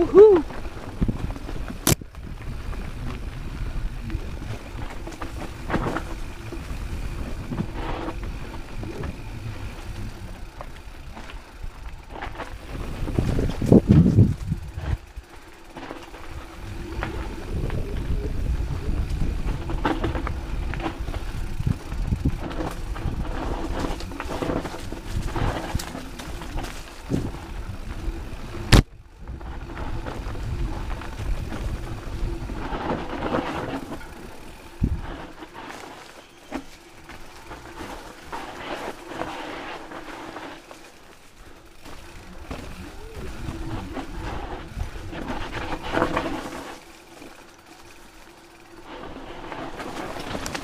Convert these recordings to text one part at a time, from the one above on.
Woohoo!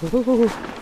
오호호호.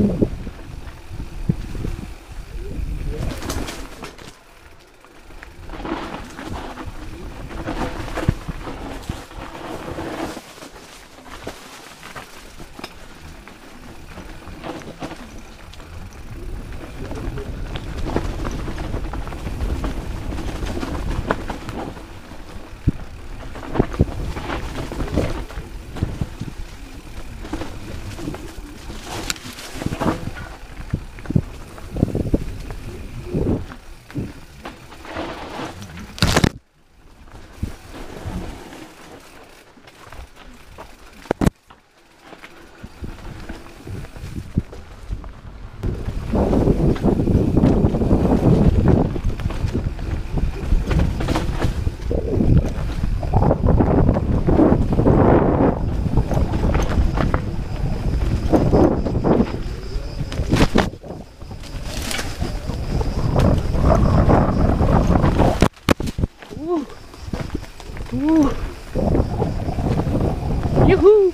Ooh. Yoo-hoo!